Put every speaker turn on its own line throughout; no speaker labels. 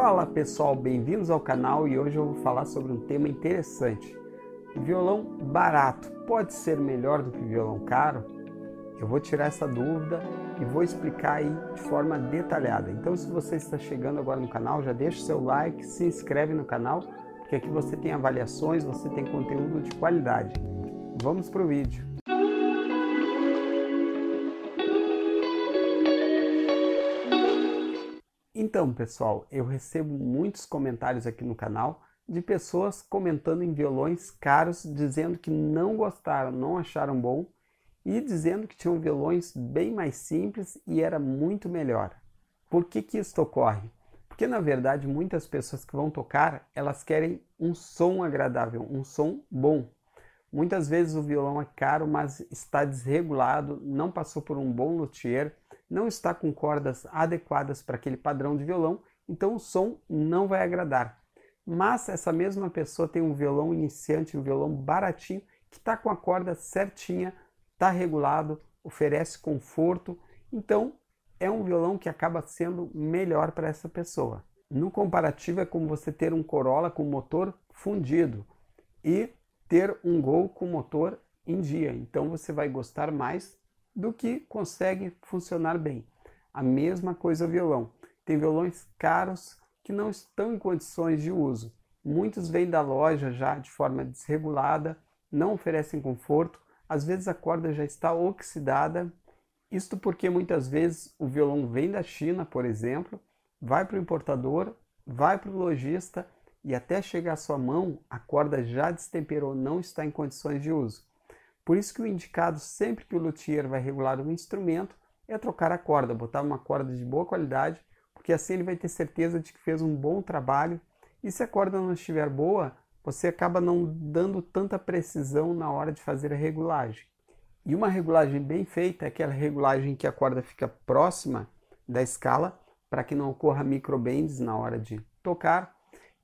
Fala pessoal, bem-vindos ao canal e hoje eu vou falar sobre um tema interessante. Violão barato pode ser melhor do que violão caro? Eu vou tirar essa dúvida e vou explicar aí de forma detalhada. Então se você está chegando agora no canal, já deixa o seu like, se inscreve no canal, porque aqui você tem avaliações, você tem conteúdo de qualidade. Vamos para o vídeo. Então, pessoal, eu recebo muitos comentários aqui no canal de pessoas comentando em violões caros, dizendo que não gostaram, não acharam bom e dizendo que tinham violões bem mais simples e era muito melhor. Por que que isso ocorre? Porque na verdade muitas pessoas que vão tocar, elas querem um som agradável, um som bom. Muitas vezes o violão é caro, mas está desregulado, não passou por um bom luthier, não está com cordas adequadas para aquele padrão de violão, então o som não vai agradar. Mas essa mesma pessoa tem um violão iniciante, um violão baratinho, que está com a corda certinha, está regulado, oferece conforto, então é um violão que acaba sendo melhor para essa pessoa. No comparativo é como você ter um Corolla com motor fundido e ter um Gol com motor em dia. Então você vai gostar mais do que consegue funcionar bem. A mesma coisa violão. Tem violões caros que não estão em condições de uso. Muitos vêm da loja já de forma desregulada, não oferecem conforto, às vezes a corda já está oxidada. Isto porque muitas vezes o violão vem da China, por exemplo, vai para o importador, vai para o lojista e até chegar à sua mão a corda já destemperou, não está em condições de uso. Por isso que o indicado sempre que o luthier vai regular um instrumento é trocar a corda, botar uma corda de boa qualidade, porque assim ele vai ter certeza de que fez um bom trabalho. E se a corda não estiver boa, você acaba não dando tanta precisão na hora de fazer a regulagem. E uma regulagem bem feita é aquela regulagem que a corda fica próxima da escala, para que não ocorra microbends na hora de tocar.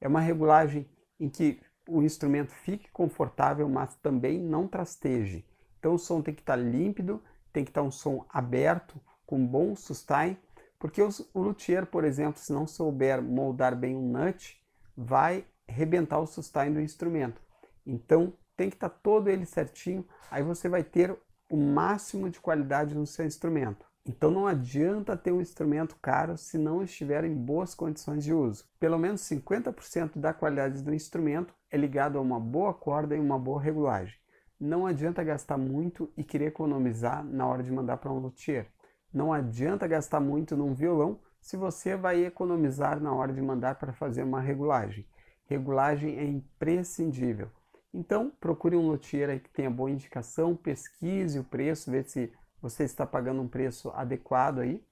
É uma regulagem em que o instrumento fique confortável, mas também não trasteje. Então o som tem que estar límpido, tem que estar um som aberto, com bom sustain, porque o luthier, por exemplo, se não souber moldar bem um nut, vai rebentar o sustain do instrumento. Então tem que estar todo ele certinho, aí você vai ter o máximo de qualidade no seu instrumento. Então não adianta ter um instrumento caro se não estiver em boas condições de uso. Pelo menos 50% da qualidade do instrumento é ligado a uma boa corda e uma boa regulagem. Não adianta gastar muito e querer economizar na hora de mandar para um luthier. Não adianta gastar muito num violão se você vai economizar na hora de mandar para fazer uma regulagem. Regulagem é imprescindível. Então procure um luthier que tenha boa indicação, pesquise o preço, veja se você está pagando um preço adequado aí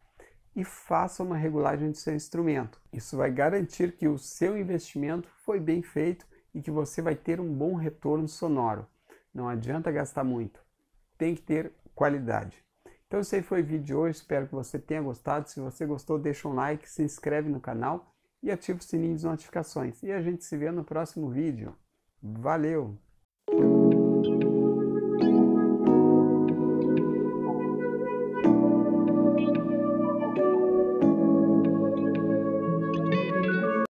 e faça uma regulagem do seu instrumento. Isso vai garantir que o seu investimento foi bem feito e que você vai ter um bom retorno sonoro. Não adianta gastar muito, tem que ter qualidade. Então esse foi o vídeo de hoje, espero que você tenha gostado. Se você gostou, deixa um like, se inscreve no canal e ativa o sininho de notificações. E a gente se vê no próximo vídeo. Valeu!